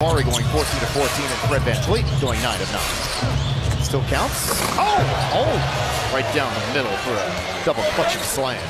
Maury going 14 to 14, and Fred Van VanVleet going 9 of 9. Still counts. Oh! Oh! Right down the middle for a double clutching slam.